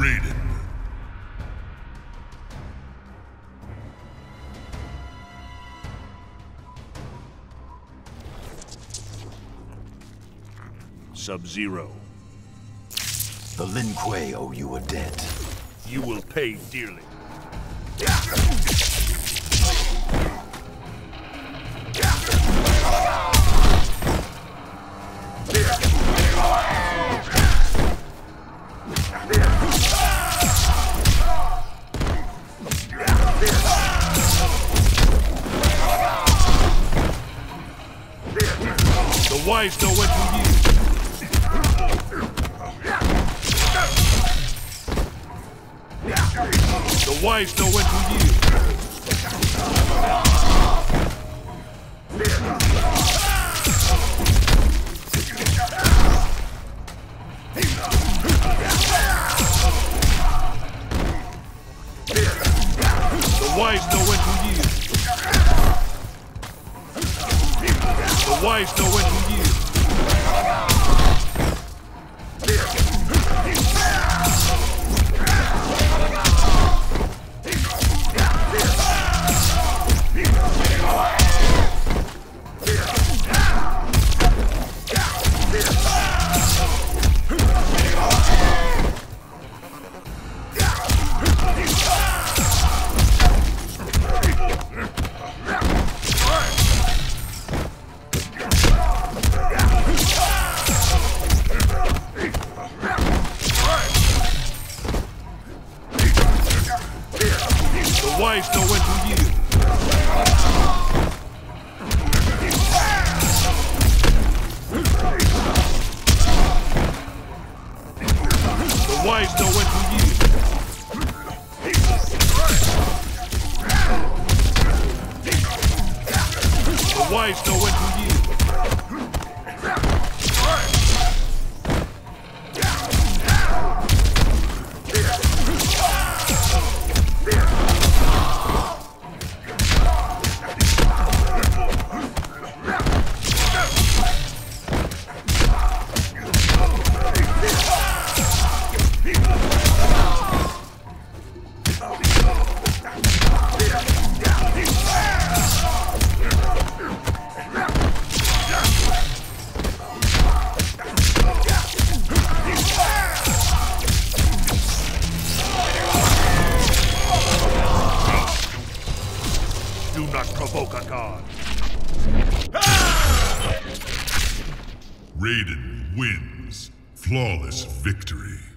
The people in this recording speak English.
Raiden. Sub-Zero. The Lin Kuei owe you a debt. You will pay dearly. The wise know when to use. The wise know when to yield. The wise know when to yield. The wise know when to Wise know when to yield. The wise know when to yield. The wise know when to Do not provoke a god. Raiden wins. Flawless victory.